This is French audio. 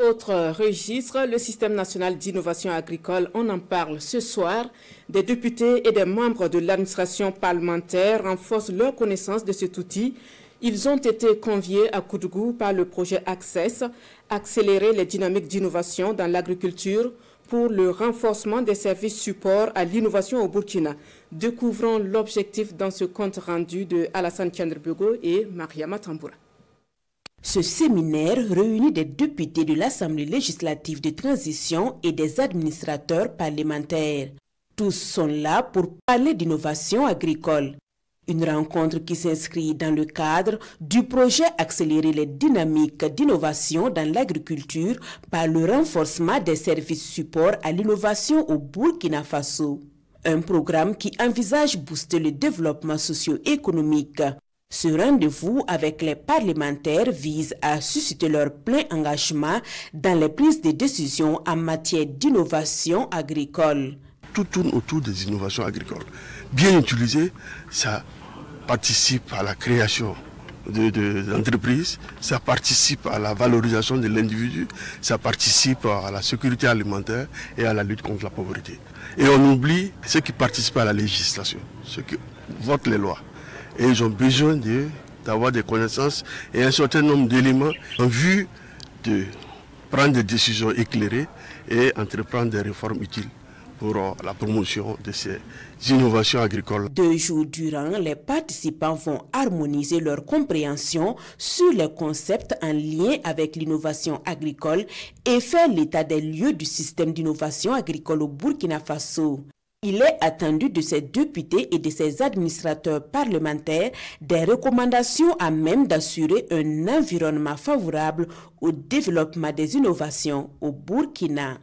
Autre registre, le système national d'innovation agricole, on en parle ce soir. Des députés et des membres de l'administration parlementaire renforcent leur connaissance de cet outil. Ils ont été conviés à Koudougou par le projet Access, accélérer les dynamiques d'innovation dans l'agriculture pour le renforcement des services support à l'innovation au Burkina. Découvrons l'objectif dans ce compte rendu de Alassane Chandrabego et Mariama Tamboura. Ce séminaire réunit des députés de l'Assemblée législative de transition et des administrateurs parlementaires. Tous sont là pour parler d'innovation agricole. Une rencontre qui s'inscrit dans le cadre du projet Accélérer les dynamiques d'innovation dans l'agriculture par le renforcement des services support à l'innovation au Burkina Faso. Un programme qui envisage booster le développement socio-économique. Ce rendez-vous avec les parlementaires vise à susciter leur plein engagement dans les prises de décisions en matière d'innovation agricole. Tout tourne autour des innovations agricoles. Bien utilisées, ça participe à la création d'entreprises, ça participe à la valorisation de l'individu, ça participe à la sécurité alimentaire et à la lutte contre la pauvreté. Et on oublie ceux qui participent à la législation, ceux qui votent les lois. Et ils ont besoin d'avoir des connaissances et un certain nombre d'éléments en vue de prendre des décisions éclairées et entreprendre des réformes utiles pour euh, la promotion de ces innovations agricoles. Deux jours durant, les participants vont harmoniser leur compréhension sur les concepts en lien avec l'innovation agricole et faire l'état des lieux du système d'innovation agricole au Burkina Faso. Il est attendu de ces députés et de ces administrateurs parlementaires des recommandations à même d'assurer un environnement favorable au développement des innovations au Burkina.